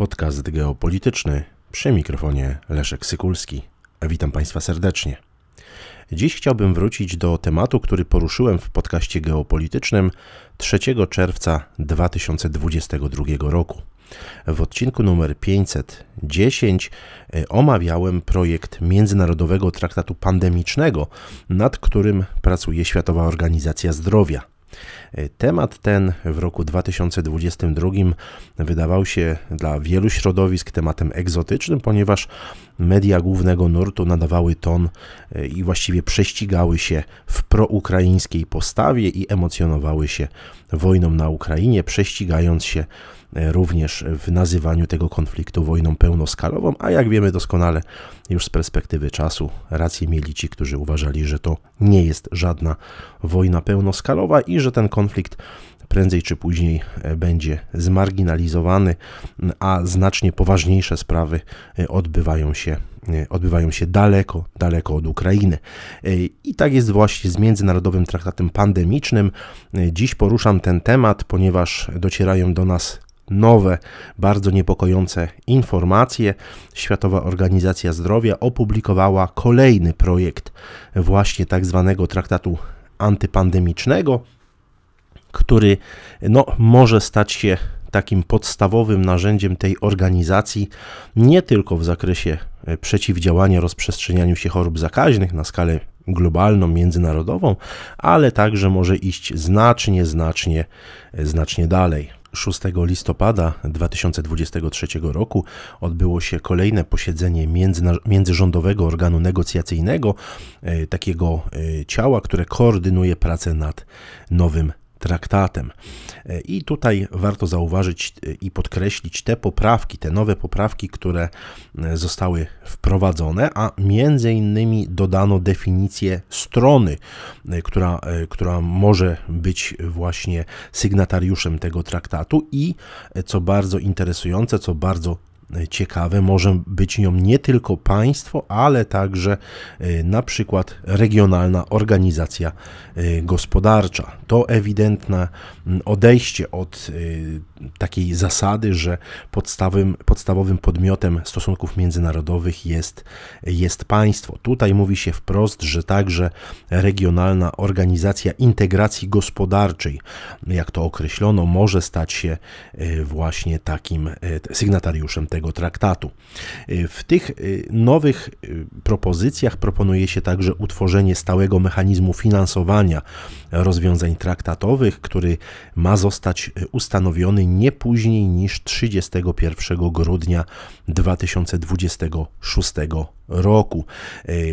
Podcast geopolityczny przy mikrofonie Leszek Sykulski. Witam Państwa serdecznie. Dziś chciałbym wrócić do tematu, który poruszyłem w podcaście geopolitycznym 3 czerwca 2022 roku. W odcinku numer 510 e, omawiałem projekt Międzynarodowego Traktatu Pandemicznego, nad którym pracuje Światowa Organizacja Zdrowia. E, temat ten w roku 2022 wydawał się dla wielu środowisk tematem egzotycznym, ponieważ media głównego nurtu nadawały ton e, i właściwie prześcigały się w proukraińskiej postawie i emocjonowały się wojną na Ukrainie, prześcigając się również w nazywaniu tego konfliktu wojną pełnoskalową, a jak wiemy doskonale już z perspektywy czasu rację mieli ci, którzy uważali, że to nie jest żadna wojna pełnoskalowa i że ten konflikt prędzej czy później e, będzie zmarginalizowany, a znacznie poważniejsze sprawy e, odbywają się, odbywają się daleko, daleko od Ukrainy. I tak jest właśnie z Międzynarodowym Traktatem Pandemicznym. Dziś poruszam ten temat, ponieważ docierają do nas nowe, bardzo niepokojące informacje. Światowa Organizacja Zdrowia opublikowała kolejny projekt właśnie tak zwanego traktatu antypandemicznego, który no, może stać się takim podstawowym narzędziem tej organizacji nie tylko w zakresie e, przeciwdziałania rozprzestrzenianiu się chorób zakaźnych na skalę globalną, międzynarodową, ale także może iść znacznie, znacznie, e, znacznie dalej. 6 listopada 2023 roku odbyło się kolejne posiedzenie międzyrządowego organu negocjacyjnego, e, takiego e, ciała, które koordynuje pracę nad nowym traktatem. E, I tutaj warto zauważyć e, i podkreślić te poprawki, te nowe poprawki, które e, zostały wprowadzone, a między innymi dodano definicję strony, która, która może być właśnie sygnatariuszem tego traktatu i co bardzo interesujące, co bardzo ciekawe, może być nią nie tylko państwo, ale także e, na przykład regionalna organizacja e, gospodarcza. To ewidentne odejście od e, takiej zasady, że podstawowym, podstawowym podmiotem stosunków międzynarodowych jest, jest państwo. Tutaj mówi się wprost, że także regionalna organizacja integracji gospodarczej, jak to określono, może stać się właśnie takim sygnatariuszem tego tego traktatu. Y, w tych y, nowych y, propozycjach proponuje się także utworzenie stałego mechanizmu finansowania rozwiązań traktatowych, który ma zostać ustanowiony nie później niż 31 grudnia 2026 roku.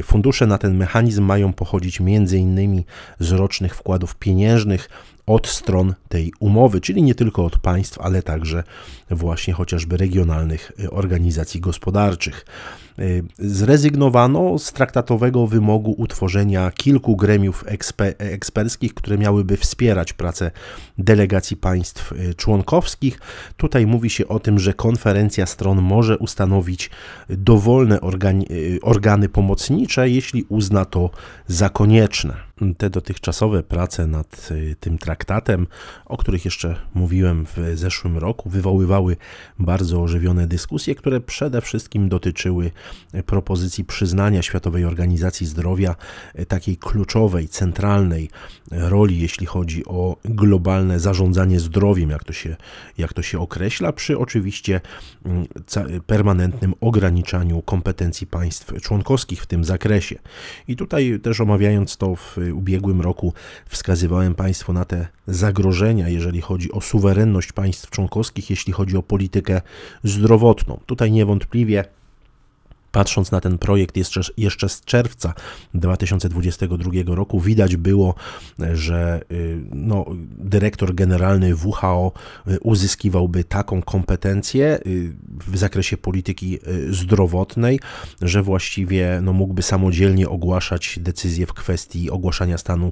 Fundusze na ten mechanizm mają pochodzić m.in. z rocznych wkładów pieniężnych od stron tej umowy, czyli nie tylko od państw, ale także właśnie chociażby regionalnych y, organizacji gospodarczych. Y, zrezygnowano z traktatowego wymogu utworzenia kilku gremiów eksper eksperckich, które miałyby wspierać pracę delegacji państw y, członkowskich. Tutaj mówi się o tym, że konferencja stron może ustanowić dowolne organy pomocnicze, jeśli uzna to za konieczne te dotychczasowe prace nad y, tym traktatem, o których jeszcze mówiłem w zeszłym roku, wywoływały bardzo ożywione dyskusje, które przede wszystkim dotyczyły propozycji przyznania Światowej Organizacji Zdrowia y, takiej kluczowej, centralnej roli, jeśli chodzi o globalne zarządzanie zdrowiem, jak to się, jak to się określa, przy oczywiście mm, permanentnym ograniczaniu kompetencji państw członkowskich w tym zakresie. I tutaj też omawiając to w ubiegłym roku wskazywałem Państwu na te zagrożenia, jeżeli chodzi o suwerenność państw członkowskich, jeśli chodzi o politykę zdrowotną. Tutaj niewątpliwie Patrząc na ten projekt jeszcze, jeszcze z czerwca 2022 roku, widać było, że y, no, dyrektor generalny WHO y, uzyskiwałby taką kompetencję y, w zakresie polityki zdrowotnej, że właściwie no, mógłby samodzielnie ogłaszać decyzje w kwestii ogłaszania stanu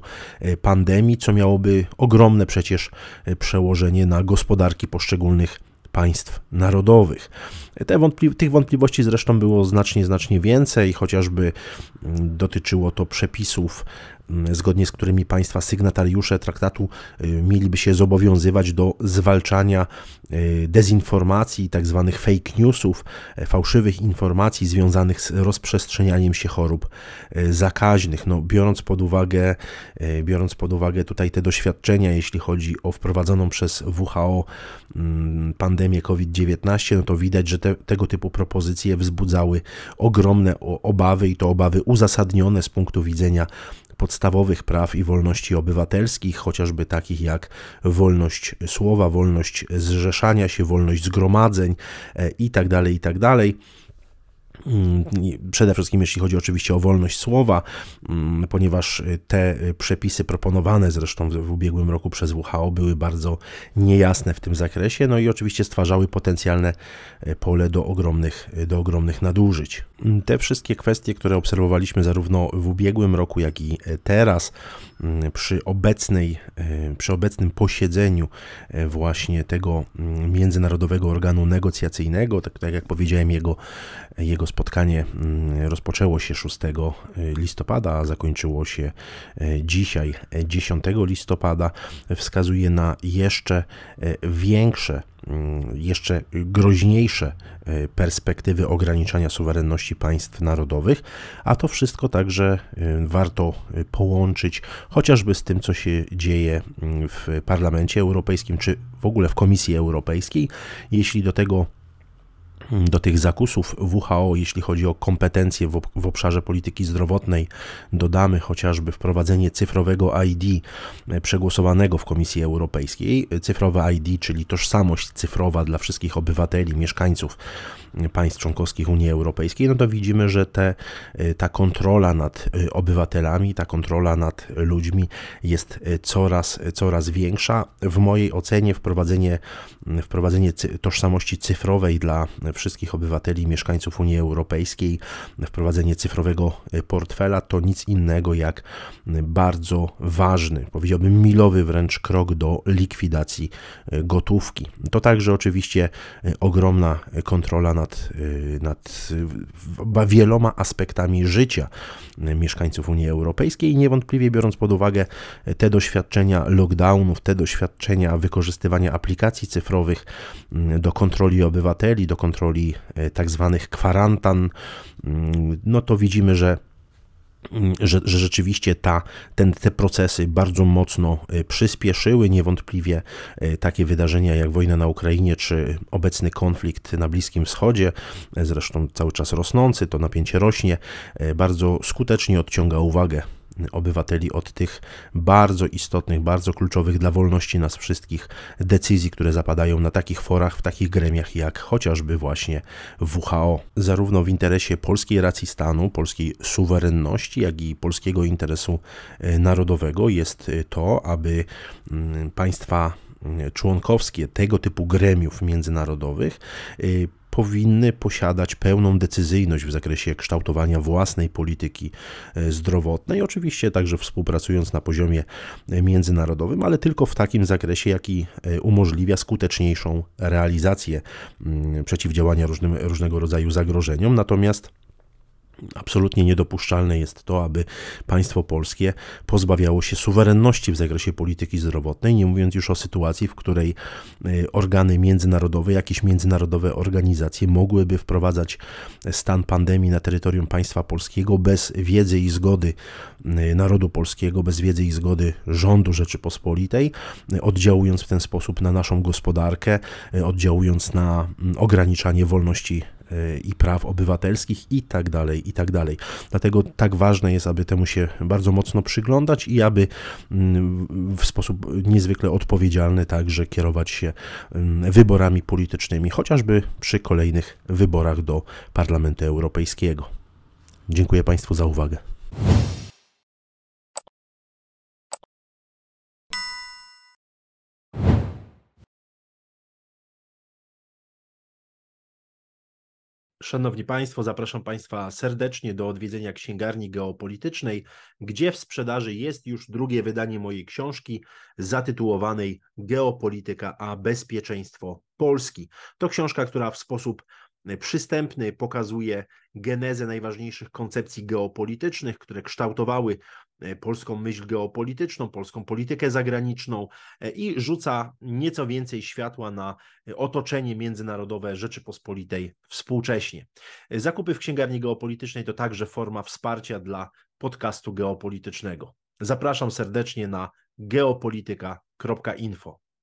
pandemii, co miałoby ogromne przecież przełożenie na gospodarki poszczególnych państw narodowych. Te wątpli tych wątpliwości zresztą było znacznie, znacznie więcej, chociażby mm, dotyczyło to przepisów zgodnie z którymi państwa sygnatariusze traktatu mieliby się zobowiązywać do zwalczania dezinformacji, tak zwanych fake newsów, fałszywych informacji związanych z rozprzestrzenianiem się chorób zakaźnych. No, biorąc pod uwagę, biorąc pod uwagę tutaj te doświadczenia, jeśli chodzi o wprowadzoną przez WHO mm, pandemię COVID-19, no to widać, że te, tego typu propozycje wzbudzały ogromne obawy i to obawy uzasadnione z punktu widzenia podstawowych praw i wolności obywatelskich, chociażby takich jak wolność słowa, wolność zrzeszania się, wolność zgromadzeń itd., e, itd. Mm, przede wszystkim jeśli chodzi oczywiście o wolność słowa, mm, ponieważ te przepisy proponowane zresztą w ubiegłym roku przez WHO były bardzo niejasne w tym zakresie, no i oczywiście stwarzały potencjalne e, pole do ogromnych, do ogromnych nadużyć. Mm, te wszystkie kwestie, które obserwowaliśmy zarówno w ubiegłym roku, jak i teraz, przy, obecnej, przy obecnym posiedzeniu właśnie tego międzynarodowego organu negocjacyjnego, tak, tak jak powiedziałem, jego, jego spotkanie mm, rozpoczęło się 6 y, listopada, a zakończyło się y, dzisiaj 10 listopada. Wskazuje na jeszcze y, większe mm, jeszcze groźniejsze perspektywy ograniczania suwerenności państw narodowych, a to wszystko także warto połączyć chociażby z tym, co się dzieje mm, w Parlamencie Europejskim, czy w ogóle w Komisji Europejskiej. Jeśli do tego do tych zakusów WHO, jeśli chodzi o kompetencje w, obszarze polityki zdrowotnej, dodamy chociażby wprowadzenie cyfrowego ID e, przegłosowanego w Komisji Europejskiej. Cyfrowe ID, czyli tożsamość cyfrowa dla wszystkich obywateli, mieszkańców państw członkowskich Unii Europejskiej, no to widzimy, że te, y, ta kontrola nad obywatelami, ta kontrola nad ludźmi jest coraz, coraz większa. W mojej ocenie wprowadzenie, wprowadzenie tożsamości cyfrowej dla wszystkich obywateli mieszkańców Unii Europejskiej, wprowadzenie cyfrowego portfela to nic innego jak bardzo ważny, powiedziałbym milowy wręcz krok do likwidacji gotówki. To także oczywiście ogromna kontrola nad nad, wieloma aspektami życia mieszkańców Unii Europejskiej i niewątpliwie biorąc pod uwagę te doświadczenia lockdownów, te doświadczenia wykorzystywania aplikacji cyfrowych do kontroli obywateli, do kontroli y, tak zwanych kwarantan, mm, no to widzimy, że że, że rzeczywiście ta, ten, te procesy bardzo mocno e, przyspieszyły. Niewątpliwie e, takie wydarzenia jak wojna na Ukrainie czy obecny konflikt na Bliskim Wschodzie, e, zresztą cały czas rosnący, to napięcie rośnie, bardzo skutecznie odciąga uwagę obywateli od tych bardzo istotnych, bardzo kluczowych dla wolności nas wszystkich decyzji, które zapadają na takich forach, w takich gremiach jak chociażby właśnie WHO. Zarówno w interesie polskiej racji stanu, polskiej suwerenności, jak i polskiego interesu e, narodowego jest e, to, aby mm, państwa mm, członkowskie tego typu gremiów międzynarodowych e, powinny posiadać pełną decyzyjność w zakresie kształtowania własnej polityki e, zdrowotnej, oczywiście także współpracując na poziomie e, międzynarodowym, ale tylko w takim zakresie, jaki e, umożliwia skuteczniejszą realizację mm, przeciwdziałania różnym, różnego rodzaju zagrożeniom. Natomiast Absolutnie niedopuszczalne jest to, aby państwo polskie pozbawiało się suwerenności w zakresie polityki zdrowotnej, nie mówiąc już o sytuacji, w której y, organy międzynarodowe, jakieś międzynarodowe organizacje mogłyby wprowadzać stan pandemii na terytorium państwa polskiego bez wiedzy i zgody y, narodu polskiego, bez wiedzy i zgody rządu Rzeczypospolitej, y, oddziałując w ten sposób na naszą gospodarkę, oddziałując na mm, ograniczanie wolności i praw obywatelskich i tak dalej, i tak dalej. Dlatego tak ważne jest, aby temu się bardzo mocno przyglądać i aby mm, w sposób niezwykle odpowiedzialny także kierować się mm, wyborami politycznymi, chociażby przy kolejnych wyborach do Parlamentu Europejskiego. Dziękuję Państwu za uwagę. Szanowni Państwo, zapraszam Państwa serdecznie do odwiedzenia księgarni geopolitycznej, gdzie w sprzedaży jest już drugie wydanie mojej książki zatytułowanej Geopolityka a bezpieczeństwo Polski. To książka, która w sposób przystępny, pokazuje genezę najważniejszych koncepcji geopolitycznych, które kształtowały e, polską myśl geopolityczną, polską politykę zagraniczną e, i rzuca nieco więcej światła na otoczenie międzynarodowe Rzeczypospolitej współcześnie. Zakupy w księgarni geopolitycznej to także forma wsparcia dla podcastu geopolitycznego. Zapraszam serdecznie na geopolityka.info.